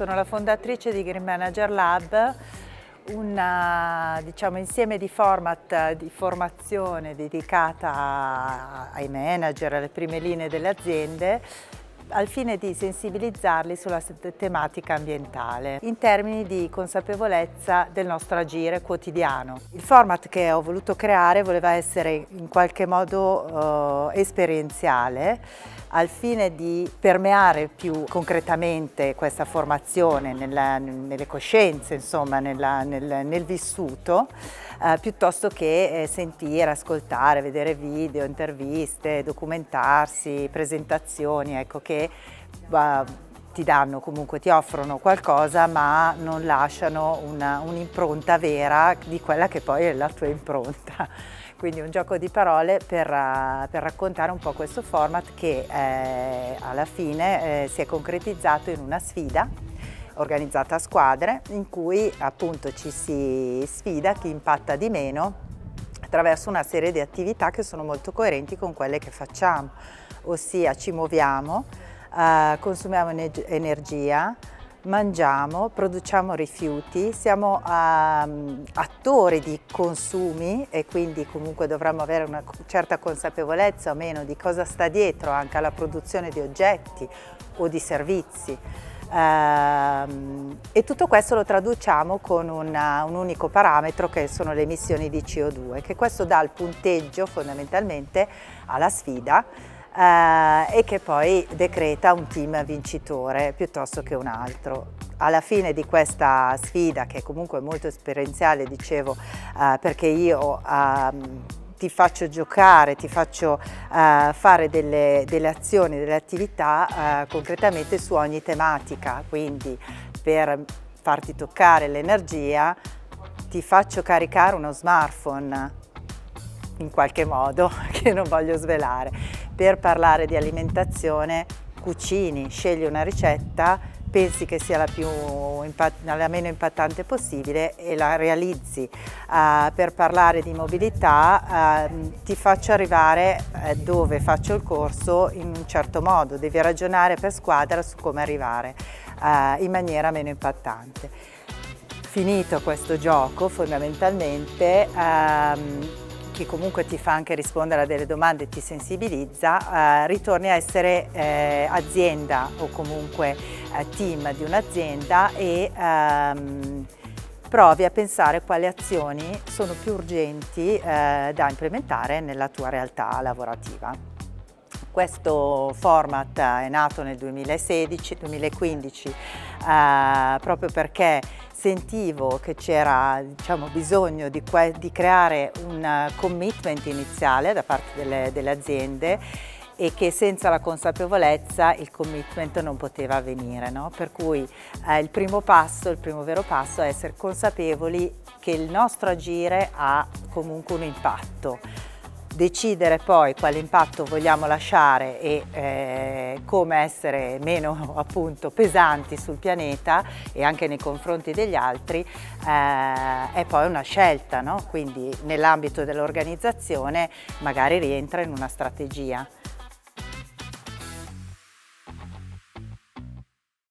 sono la fondatrice di Green Manager Lab, un diciamo, insieme di format di formazione dedicata ai manager, alle prime linee delle aziende al fine di sensibilizzarli sulla tematica ambientale in termini di consapevolezza del nostro agire quotidiano. Il format che ho voluto creare voleva essere in qualche modo eh, esperienziale al fine di permeare più concretamente questa formazione nella, nelle coscienze, insomma, nella, nel, nel, vissuto, eh, piuttosto che eh, sentire, ascoltare, vedere video, interviste, documentarsi, presentazioni, ecco, che ti danno comunque, ti offrono qualcosa ma non lasciano un'impronta un vera di quella che poi è la tua impronta. Quindi un gioco di parole per, uh, per raccontare un po' questo format che eh, alla fine eh, si è concretizzato in una sfida organizzata a squadre in cui appunto ci si sfida chi impatta di meno attraverso una serie di attività che sono molto coerenti con quelle che facciamo, ossia ci muoviamo, eh, consumiamo energia, mangiamo, produciamo rifiuti, siamo um, attori di consumi e quindi comunque dovremmo avere una certa consapevolezza o meno di cosa sta dietro anche alla produzione di oggetti o di servizi. Uh, e tutto questo lo traduciamo con una, un unico parametro che sono le emissioni di CO2, che questo dà il punteggio fondamentalmente alla sfida eh, e che poi decreta un team vincitore piuttosto che un altro. Alla fine di questa sfida, che è comunque molto esperienziale, dicevo, eh, perché io ehm, ti faccio giocare, ti faccio uh, fare delle, delle, azioni, delle attività uh, concretamente su ogni tematica, quindi per farti toccare l'energia ti faccio caricare uno smartphone in qualche modo che non voglio svelare per parlare di alimentazione cucini, scegli una ricetta, pensi che sia la, più, la meno impattante possibile e la realizzi. Uh, per parlare di mobilità uh, ti faccio arrivare uh, dove faccio il corso in un certo modo, devi ragionare per squadra su come arrivare in maniera meno impattante. Finito questo gioco fondamentalmente um, che comunque ti fa anche rispondere a delle domande e ti sensibilizza, eh, ritorni a essere eh, azienda o comunque eh, team di un'azienda e ehm, provi a pensare quali azioni sono più urgenti eh, da implementare nella tua realtà lavorativa. Questo format è nato nel 2016-2015 eh, proprio perché sentivo che c'era diciamo, bisogno di, di, creare un commitment iniziale da parte delle, delle aziende e che senza la consapevolezza il commitment non poteva avvenire. No? Per cui eh, il primo passo, il primo vero passo è essere consapevoli che il nostro agire ha comunque un impatto decidere poi quale impatto vogliamo lasciare e eh, come essere meno appunto pesanti sul pianeta e anche nei confronti degli altri eh, è poi una scelta, no? quindi nell'ambito dell'organizzazione magari rientra in una strategia.